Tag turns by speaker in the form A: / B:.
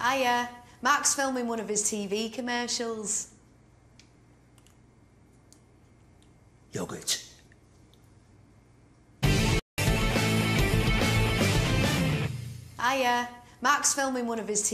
A: Hiya. Mark's filming one of his TV commercials.
B: Yogurt.
A: Hiya. Mark's filming one of his TV